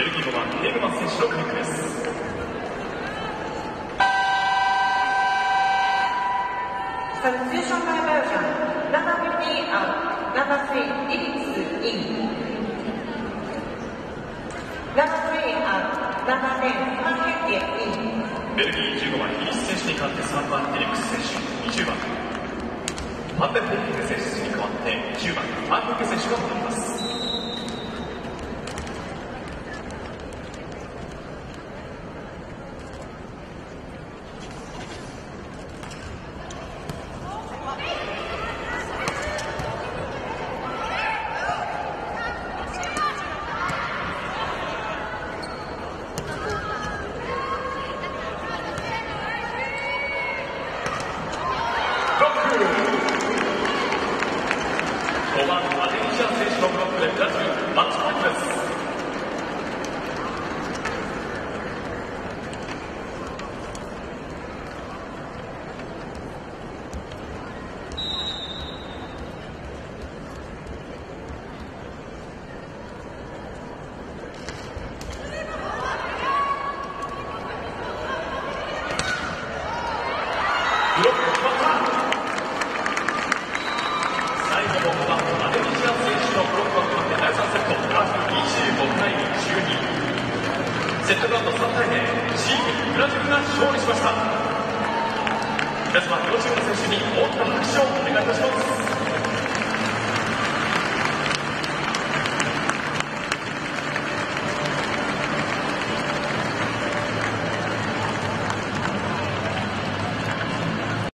トマス選手のクイックですサブステーションバイバージョン、ナンバー50 out, ナンバー3リ。ットイン。ベルギー15番ヒリス選手に代わって3番ディレックス選手20番ファンデポッケ選手に代わって10番ファンデンケ選手が戻りますブロック5番アデリシア選手のブロックでブラジルマッチポイントです。ブロック決まった。セットカウント3対0チームブラジルが勝利しました。皆様両チームの選手に大きな拍手をお願いいたします。